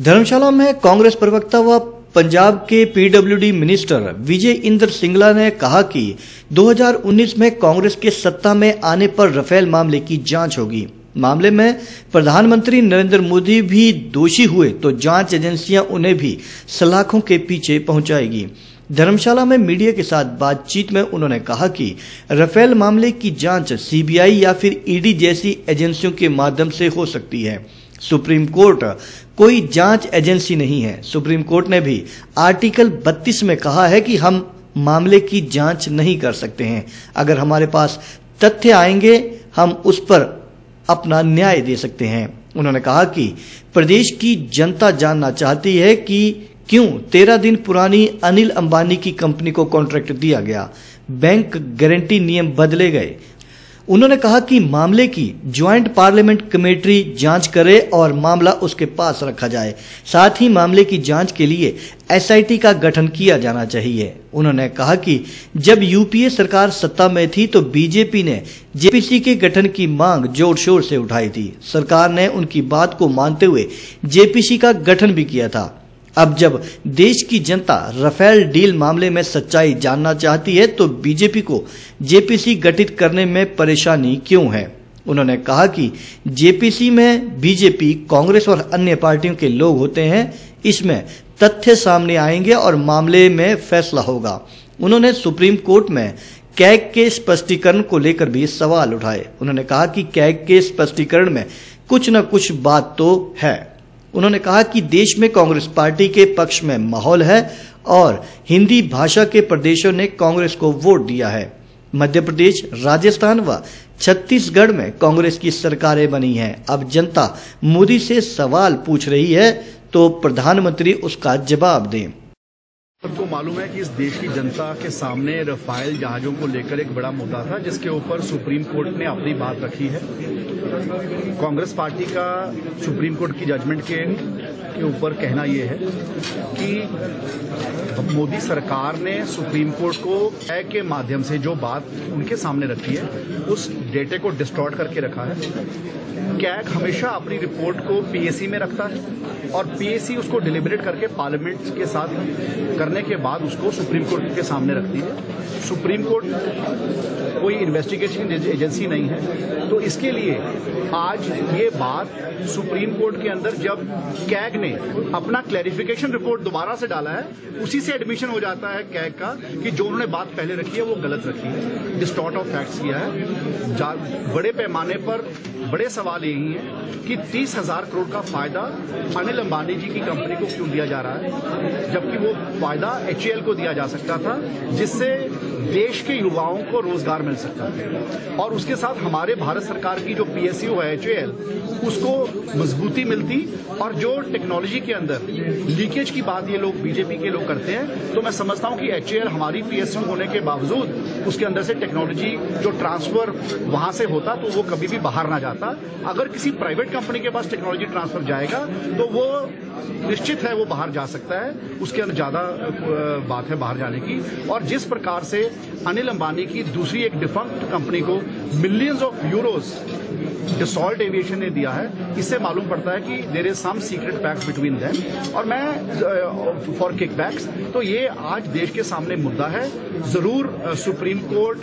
धर्मशाला में कांग्रेस प्रवक्ता व पंजाब के पीडब्ल्यूडी मिनिस्टर विजय इंद्र सिंगला ने कहा कि 2019 में कांग्रेस के सत्ता में आने पर रफेल मामले की जाँच होगी। मामले में प्रधानमंत्री नरेंद्र मोदी भी दोषी हुए तो जाँच एजेंसियाँ उन्हें भी सलाखों के पीछे पहुंचाएगी। धर्मशाला में मीडिया के साथ बातचीत में उन्होंने कहा कि रफेल मामले की जाँच सीबीआई या फिर ईडी जैसी एजेंसियों के माध्यम से हो सकती है। सुप्रीम कोर्ट, कोई जाँच एजेंसी नहीं है। सुप्रीम कोर्ट ने भी आर्टिकल 32 में कहा है कि हम मामले की जाँच नहीं कर सकते हैं। अगर हमारे पास तथ्य आएँगे, हम उस पर अपना न्याय दे सकते हैं। उन्होंने कहा कि प्रदेश की जनता जानना चाहती है कि क्यों तेरह दिन पुरानी अनिल अंबानी की कंपनी को कॉन्ट्रैक्ट दिया गया। बैंक गारंटी नियम बदले गए। उन्होंने कहा कि मामले की ज्वाइंट पार्लियामेंट कमेटी जाँच करे और मामला उसके पास रखा जाए। साथ ही मामले की जाँच के लिए एसआईटी का गठन किया जाना चाहिए। उन्होंने कहा कि जब यूपीए सरकार सत्ता में थी तो बीजेपी ने जेपीसी के गठन की मांग ज़ोर शोर से उठाई थी। सरकार ने उनकी बात को मानते हुए जेपीसी का गठन भी किया था। अब जब देश की जनता रफेल डील मामले में सच्चाई जानना चाहती है तो बीजेपी को जेपीसी गठित करने में परेशानी क्यों है? उन्होंने कहा कि जेपीसी में बीजेपी, कांग्रेस और अन्य पार्टियों के लोग होते हैं, इसमें तथ्य सामने आएँगे और मामले में फैसला होगा। उन्होंने सुप्रीम कोर्ट में कैग के स्पष्टीकरण को लेकर भी सवाल उठाए। उन्होंने कहा कि कैग के स्पष्टीकरण में कुछ न कुछ बात तो है। उन्होंने कहा कि देश में कांग्रेस पार्टी के पक्ष में माहौल है और हिंदी भाषा के प्रदेशों ने कांग्रेस को वोट दिया है। मध्य प्रदेश, राजस्थान व छत्तीसगढ़ में कांग्रेस की सरकारें बनी हैं। अब जनता मोदी से सवाल पूछ रही है तो प्रधानमंत्री उसका जवाब दें। सबको मालूम है कि इस देश की जनता के सामने रफाइल जहाजों को लेकर एक बड़ा मुद्दा था, जिसके ऊपर सुप्रीम कोर्ट ने अपनी बात रखी है। कांग्रेस पार्टी का सुप्रीम कोर्ट की जजमेंट के के ऊपर कहना यह है कि मोदी सरकार ने सुप्रीम कोर्ट को तय के माध्यम से जो बात उनके सामने रखी है, उस डेटे को डिस्टॉर्ट करके रखा है। कैग हमेशा अपनी रिपोर्ट को पीएसी में रखता है? और पीएसी उसको डिलिबरेट करके पार्लियामेंट के साथ करने के बाद उसको सुप्रीम कोर्ट के सामने रखती है? सुप्रीम कोर्ट कोई इन्वेस्टिगेशन एजेंसी नहीं है। तो इसके लिए आज ये बात सुप्रीम कोर्ट के अंदर जब कैग ने अपना क्लैरिफिकेशन रिपोर्ट दोबारा से डाला है, उसी से एडमिशन हो जाता है कैग का कि जो उन्होंने बात पहले रखी है, वो गलत रखी है। डिस्टॉर्ट ऑफ़ फैक्ट्स किया है। बड़े पैमाने पर बड़े सवाल यही है कि तीस हज़ार करोड़ का फ़ायदा अनिल अंबानी जी की कंपनी को क्यों दिया जा रहा है? जबकि वो फ़ायदा एचएएल को दिया जा सकता था, जिससे देश के युवाओं को रोज़गार मिल सकता है। और उसके साथ हमारे भारत सरकार की जो पीएसयू है एचएएल उसको मजबूती मिलती। और जो टेक्नोलॉजी के अंदर लीकेज की बात ये लोग बीजेपी के लोग करते हैं तो मैं समझता हूँ कि एचएएल हमारी पीएसयू होने के बावजूद उसके अंदर से टेक्नोलॉजी जो ट्रांसफ़र वहाँ से होता तो वो कभी भी बाहर ना जाता। अगर किसी प्राइवेट कंपनी के पास टेक्नोलॉजी ट्रांसफ़र जाएगा तो वो निश्चित है वो बाहर जा सकता है। उसके अंदर ज़्यादा बात है बाहर जाने की। और जिस प्रकार से अनिल अंबानी की दूसरी एक डिफंक्ट कंपनी को millions of euros Dassault aviation ने दिया है। इससे मालूम पड़ता है कि there is some secret pact between them और मैं फॉर किक बैक्स तो ये आज देश के सामने मुद्दा है। ज़रूर सुप्रीम कोर्ट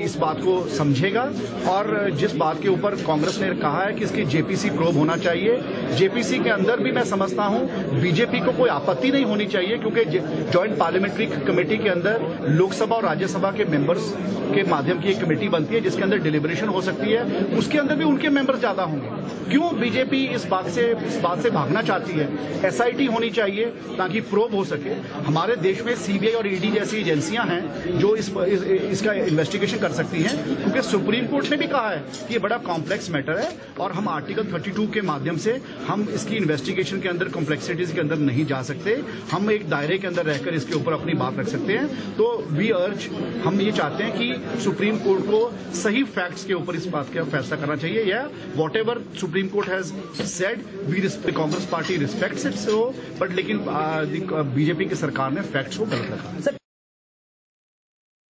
इस बात को समझेगा। और जिस बात के ऊपर कांग्रेस ने कहा है कि इसकी जेपीसी प्रोब होना चाहिए, जेपीसी के अंदर भी मैं समझता हूँ, बीजेपी को कोई आपत्ति नहीं होनी चाहिए, क्योंकि ज्वाइंट पार्लियामेंट्री कमेटी के अंदर लोकसभा और राज्यसभा के मेंबर्स के माध्यम की एक कमेटी बनती है जिसके अंदर डिलीबरेशन हो सकती है। उसके अंदर भी उनके मेंबर ज़्यादा होंगे। क्यों बीजेपी इस बात से इस बात से भागना चाहती है? एसआईटी होनी चाहिए ताकि प्रोब हो सके। हमारे देश में सीबीआई और ईडी जैसी एजेंसियाँ हैं जो इस, इस इसका इन्वेस्टिगेशन कर सकती हैं। क्योंकि सुप्रीम कोर्ट ने भी कहा है कि ये बड़ा कॉम्प्लेक्स मैटर है और हम आर्टिकल 32 के माध्यम से हम इसकी इन्वेस्टिगेशन के अंदर कॉम्प्लेक्सिटीज के अंदर नहीं जा सकते। हम एक दायरे के अंदर रहकर इसके ऊपर अपनी बात रख सकते हैं। तो वी अर्ज़ हम ये चाहते हैं कि सुप्रीम कोर्ट को सही फैक्ट्स के ऊपर इस बात का फैसला करना चाहिए या whatever supreme court has said we Congress party respects it so but लेकिन बीजेपी की सरकार ने फैक्ट्स को गलत रखा।